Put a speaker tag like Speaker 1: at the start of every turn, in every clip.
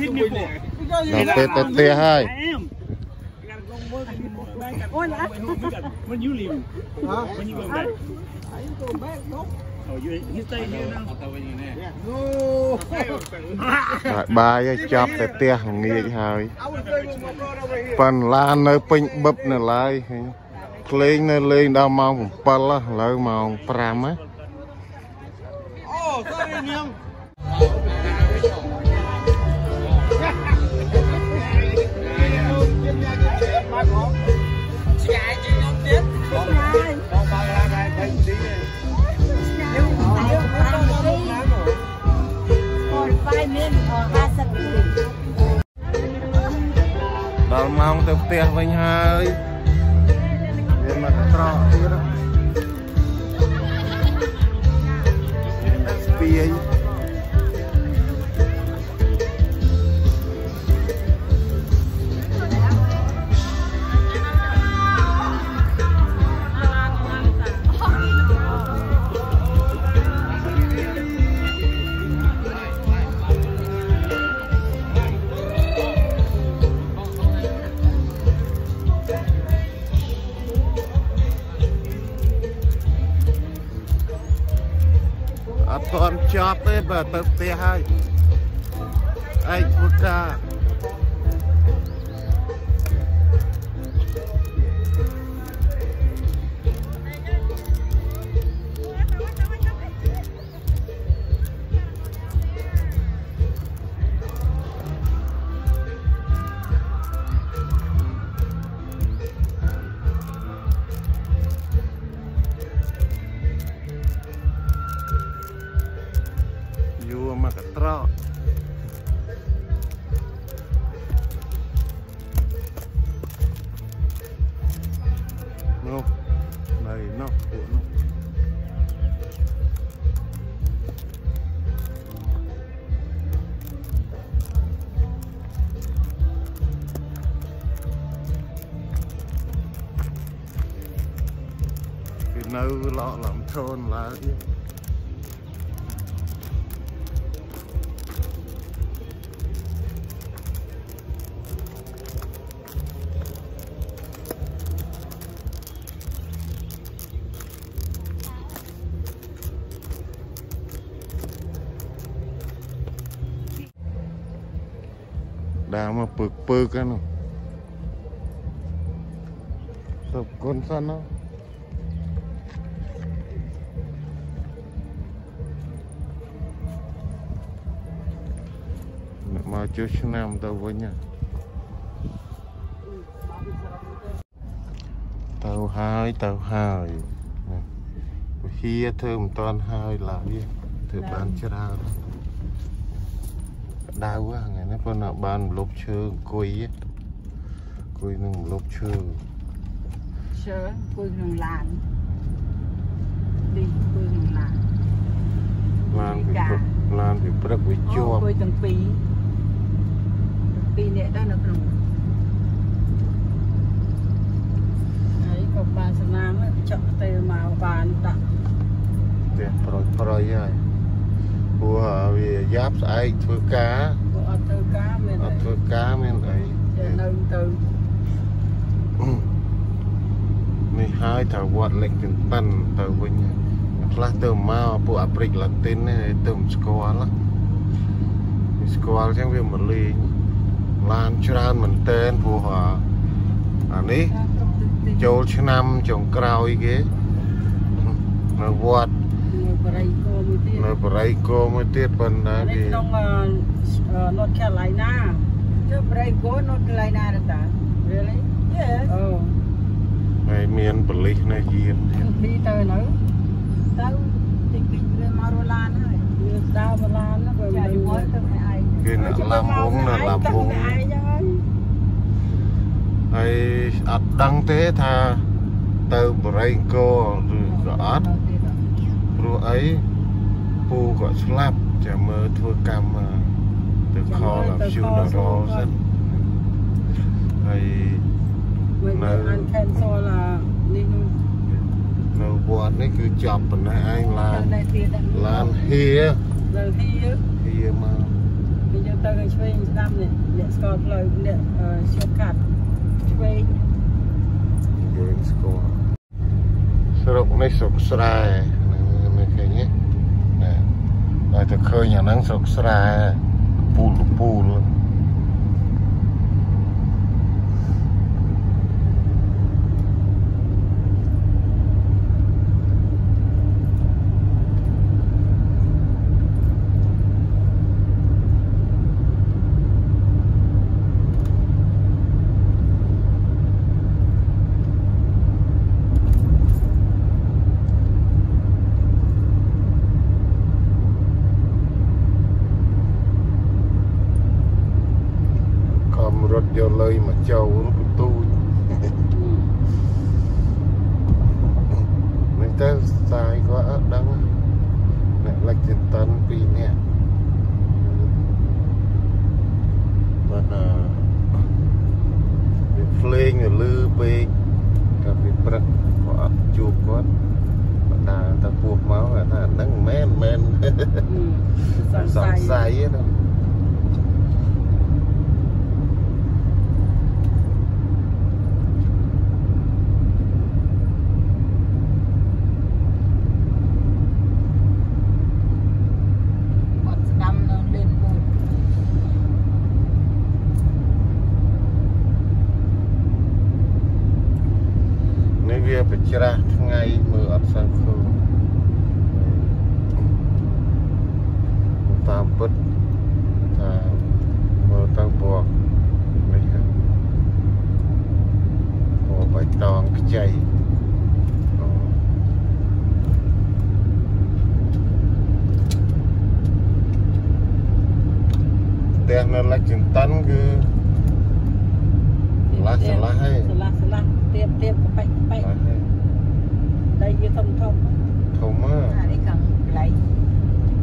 Speaker 1: hit me for?
Speaker 2: ដល់ពេលទៅផ្ទះហើយ
Speaker 1: I am. I gotta go work and go back. When, when you leave? When you go back?
Speaker 3: I go back, no.
Speaker 1: Oh, you you stay here now?
Speaker 3: No.
Speaker 2: ហើយបាយឲ្យចាប់តែផ្ទះងាកហើយ
Speaker 3: I was going with my brother over here.
Speaker 2: ប៉ាន់ឡាននៅពេញបឹបនៅឡើយហើយក្លេងនៅលេងដល់ម៉ោង7ហ៎ឥឡូវម៉ោង5ហ៎
Speaker 3: Oh, sorry, Nyam.
Speaker 2: ទៅផ្ទះវិញហើយវាមកត្រកទៀតស្ពាយ ត់ទាន់ចប់ទេបើទៅផ្ទះហើយឯកពុតាយួ រមកកត្រកនោះនៅនោះពួកនោះ មកពើកពើកហ្នឹងទៅគុនសិនណាអ្នកមកជួយឆ្នាំទៅវិញណាទៅហើយទៅហើយណាវិហារធ្វើមិនតាន់ហើយឡើយធ្វើបានច្រើនក្តៅហ្នឹងថ្ងៃនេះប៉ុន្តែបានម្លប់ឈើអង្គុយអង្គុយនឹងម្លប់ឈើ
Speaker 4: ឈើគួយក្នុងឡានឌីគួយក្នុងឡាន
Speaker 2: ឡានពីព្រឹកឡានពីព្រឹកវាជាប់
Speaker 4: គួយទាំងពីរពីរនាក់ដែរនៅក្នុងហើយក៏បានសំណាមចុកទៅមកបានដាក់
Speaker 2: ផ្ទះប្រុយប្រុយហើយព្រោះវាយ៉ាប់ស្អែកធ្វើការ
Speaker 4: ធ្វើការមាន
Speaker 2: អីតែនៅ
Speaker 4: ទៅ
Speaker 2: នេះហើយថាវត្តលេខទន្តិនទៅវិញខ្លះទៅមកពួកអាហ្វ្រិកឡាទីននេះទៅមិនស្គាល់ណាវាស្គាល់អញ្ចឹងវាមកលេងឡានច្រើនមែនតើព្រោះអាអានេះចូលឆ្នាំចុងក្រោយគេនៅវត្ត
Speaker 4: នៅបរិយគោមួយទៀត
Speaker 2: នៅបរិយគោមួយទៀតប៉ុន្តែ
Speaker 4: នេះ
Speaker 2: វា
Speaker 4: ក្នុង North Carolina ទៅបរិយគោ North Carolina ទេតា Really Yes អូ
Speaker 2: ហើយមានបលិសនៅយានទៀត
Speaker 4: ពីទៅនៅទៅទីពីវាមករឡានហើយវាដើរមកឡានណាបើវាយល់ទៅឯង
Speaker 2: គេអ្នកឡាំវងនៅឡាំវង
Speaker 4: ឯងហើយ
Speaker 2: ហើយអត់ដឹងទេថាទៅបរិយគោឬក៏អត់ព្រោះអីពូក៏ស្លាប់ចាំមើលធ្វើកម្មទៅខលអា funeral សិន ហើយ
Speaker 4: នៅអាន cancel អានេះនោះ
Speaker 2: នៅវត្តនេះគឺចប់ប៉ុណ្ណេះឯងឡាន
Speaker 4: នៅទៀត
Speaker 2: ឡានហៀ
Speaker 4: នៅទី
Speaker 2: ហៀមក
Speaker 4: វាយកទៅឲ្យឆ្វេងស្ដាំនេះអ្នកស្គាល់ផ្លូវអ្នកឈប់កាត់ឆ្វេង
Speaker 2: យើងស្គាល់ស្រុកនេះស្រុកស្រែហ្នឹងមិនឃើញទេណែដល់តែឃើញអាហ្នឹងស្រុកស្រែពូលពូលកំរត់យក លុយមកចូលបន្ទូចនេះទៅស្សាយក៏អត់ដឹងអ្នកលិចចិនតាន់ពីរនាក់បាទអឺវាភ្លេងទៅលឺពេកកាលពីព្រឹកក៏អត់ជួបគាត់បណ្ដាទៅពោះមកគាត់ថាហ្នឹងមិនមែនមិន
Speaker 4: សង្សស័
Speaker 2: ង្យស័យណា
Speaker 4: អត់ស្ដាំនៅលេនមួយ
Speaker 2: នេះវាបច្រាស់ថ្ងៃមើលអត់សូវឃើញតាមពិតថាមើលទៅពណ៌នេះហ្នឹងពណ៌បៃតងខ្ចីអូផ្ទះនៅលក្ខចិនតាន់គឺឆ្លាស់ឆ្លាស់ហើយ
Speaker 4: ឆ្លាស់ឆ្លាស់ទៀបទៀបកប៉ិចកប៉ិច
Speaker 2: ឆ្លាស់ហើយ
Speaker 4: ដីវាធំធំ
Speaker 2: ធំមក
Speaker 4: អានេះខាងកន្លែង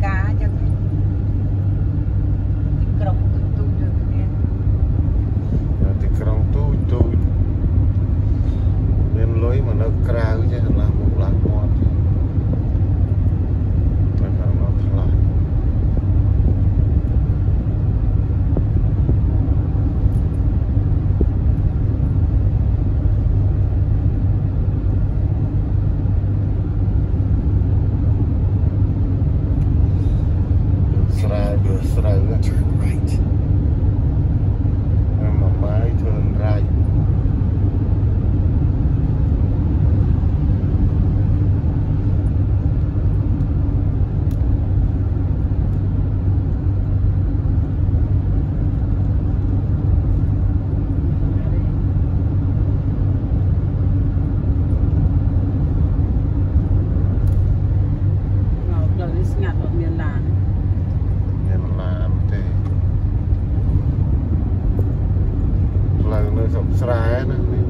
Speaker 4: កាអញ្ចឹងទីក្រុងទូទូទៅគ្នា
Speaker 2: នៅទីក្រុងទូចទូចមានលុយមកនៅក្រៅចេះឡាមុខឡាមាត់តែខាងនោះថ្លៃស្រែវាស្រូវណា
Speaker 3: Turn right.
Speaker 2: ហើយមកម៉ាយធ្វើរៃ
Speaker 4: មកផ្លូវនេះស្ងាត់អត់មានឡាន
Speaker 2: មានឡានទេផ្លូវនៅស្រុកស្រែណានេះ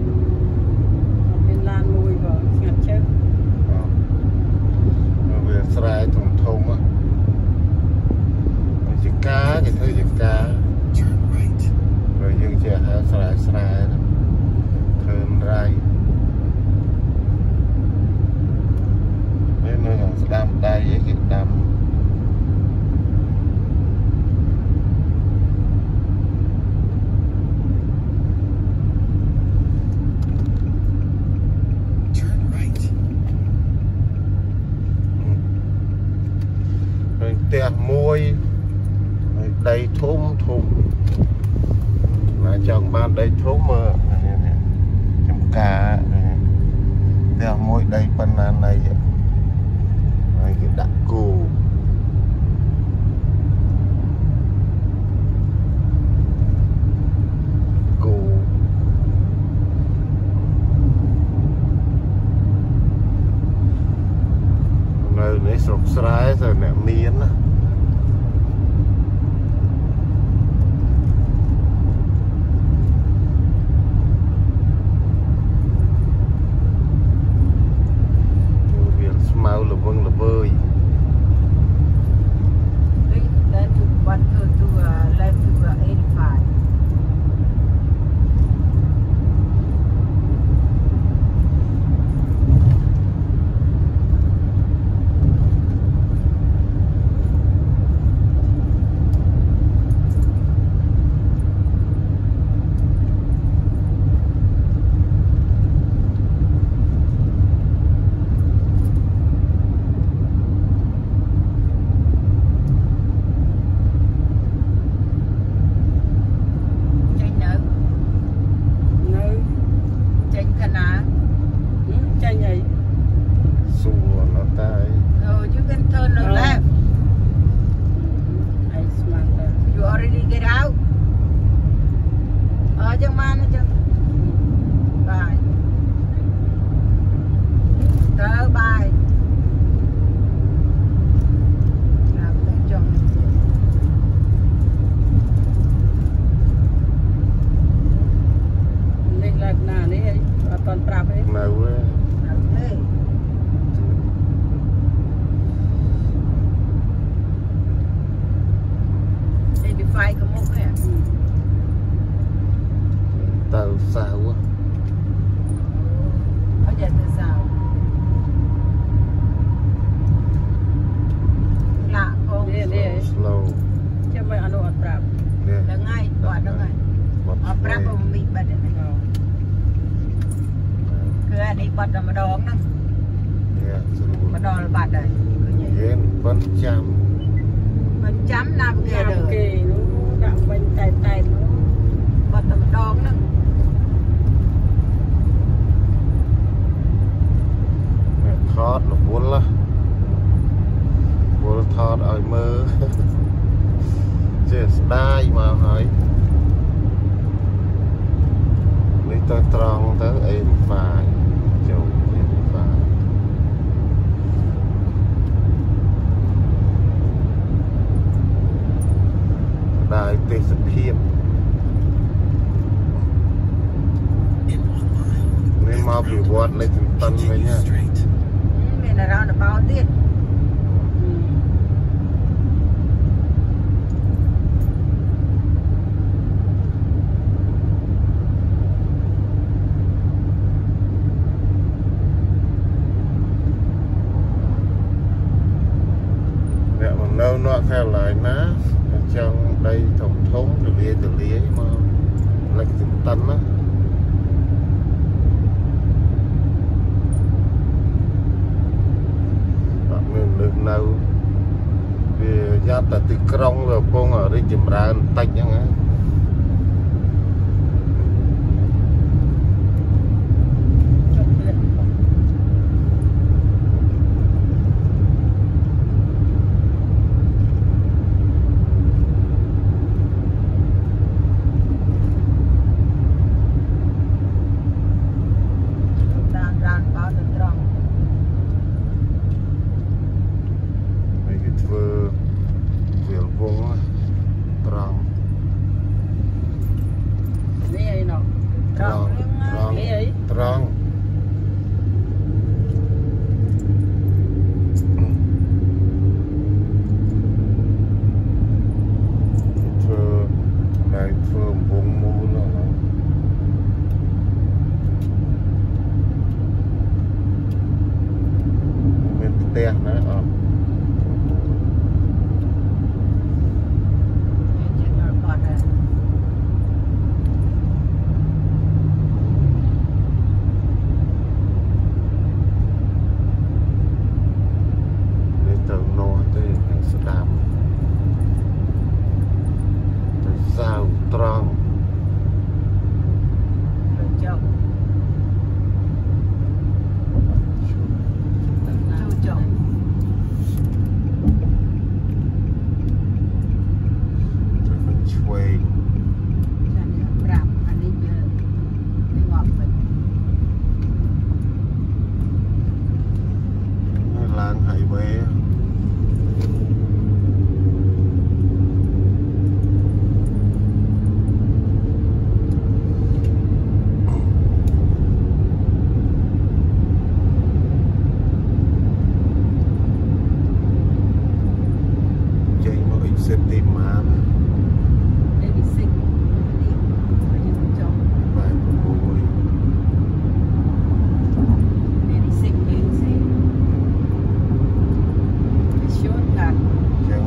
Speaker 4: អត់មានឡានមួយក៏ស្ងាត់ជើង
Speaker 2: អឺវាស្រែធំធំហ្នឹងជាការគេធ្វើជាការ
Speaker 3: Turn right.
Speaker 2: Rồi យើងជាហៅស្រែស្រែហ្នឹងធ្វើរៃនេះនៅខាងស្ដាំដៃអីគេដាំ
Speaker 3: Turn right.
Speaker 2: ហើយផ្ទះមួយហើយដីធំធំ ណាចង់បានដីធំមើលនេះនេះចំការនេះផ្ទះមួយដីប៉ុណ្ណាណៃហើយគេដាក់គោគោនៅនេះស្រុកស្រែទៅអ្នកមានណា ណាមកដល់
Speaker 1: បា
Speaker 2: ត់
Speaker 4: ហើយ
Speaker 2: យើងមិនចាំ
Speaker 4: មិនចាំណាប់
Speaker 1: គេ
Speaker 4: ទៅ
Speaker 1: គេដាក់ពេញតែតែ
Speaker 4: បាត់តែម្ដងហ្នឹង
Speaker 2: ថតរវល់វល់ថតឲ្យមើលចេះស្ដាយមកហើយនេះទៅត្រង់ទៅអីមិន
Speaker 4: បា
Speaker 2: ន នៅនោះខេឡៃណាចង់ដីធំធំទលាយទលាយមកលេខចិន្តិនណាអត់មានលើកនៅវាយ៉ាប់តែទីក្រុងវាកំពុងរីកចម្រើនបន្តិចហ្នឹងណា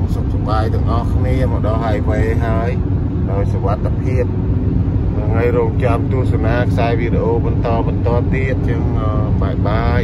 Speaker 2: ខសប្បាយទាំងអស់គ្នាមកដល់ highway ហើយដោយសុវត្ថិភាពថ្ងៃរងចាំទស្សនាខ្សែវីដេអូបន្តបន្តទៀតចឹងបាយបាយ